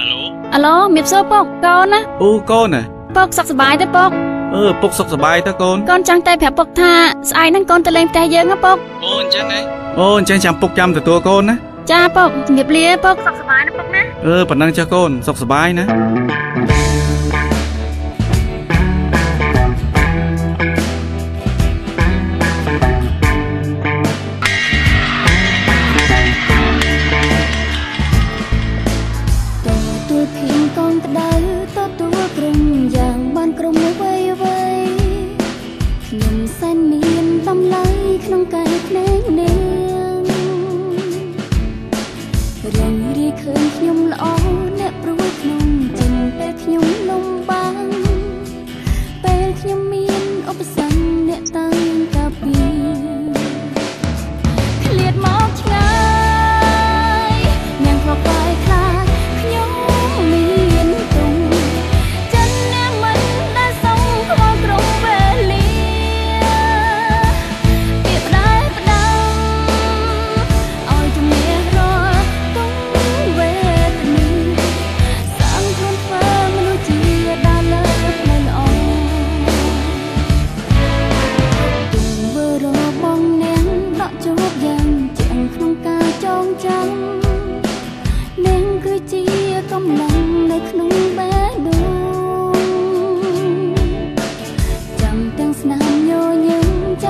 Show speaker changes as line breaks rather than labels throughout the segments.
អាឡូ
អាឡូមៀបសួរពុកកូនណា
អូកូនណា
ពុកសុខសប្បាយទេពុក
អឺពុកសុខសប្បាយតើកូនកូ
នចង់តែប្រាប់ពុកថាស្អែកហ្នឹងកូនទៅលេងផ្ទះយើងណាពុក
អូអញ្ចឹងហ៎
អូអញ្ចឹងចាំពុកចាំទទួលកូនណា
ចាពុកជំរាបលាពុកសុខសប្បាយណាពុកណា
អឺប៉ណ្ណឹងចាស់កូនសុខសប្បាយណា
opção.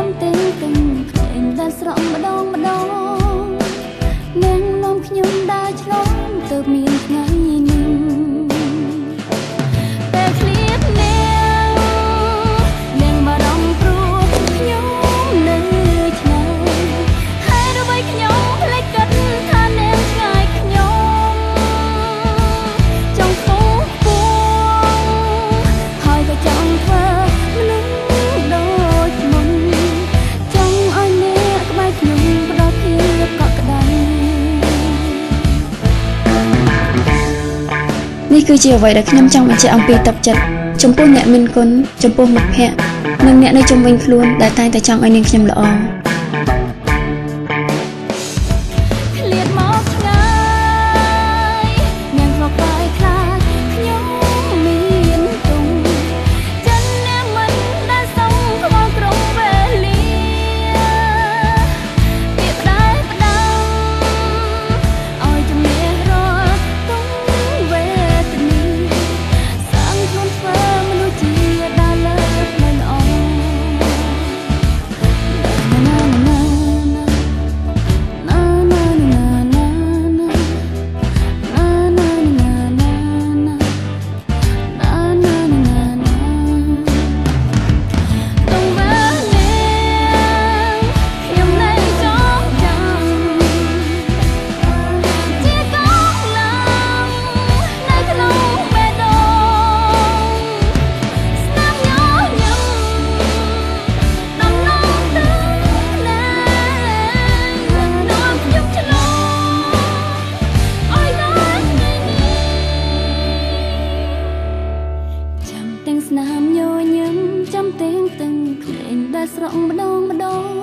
ចាំទាំងទាំងភ្លេងដែលស្រក់ម្ដងម្ដងនាងនាំខ្ញុំដើរឆ្លងទៅមានថ្ងៃនេះ គឺ
ជាអ្វីដែលខ្ញុំចង់បញ្ជាក់អំពីទឹកចិត្តចំពោះអ្នកមានគុណចំពោះមិត្តភ័ក្តិនិងអ្នកនៅជុំវិញខ្លួនដែលតែងតែចង់ឲ្យនាងខ្ញុំល្អ
លេងដែលស្រក់ម្ដងម្ដង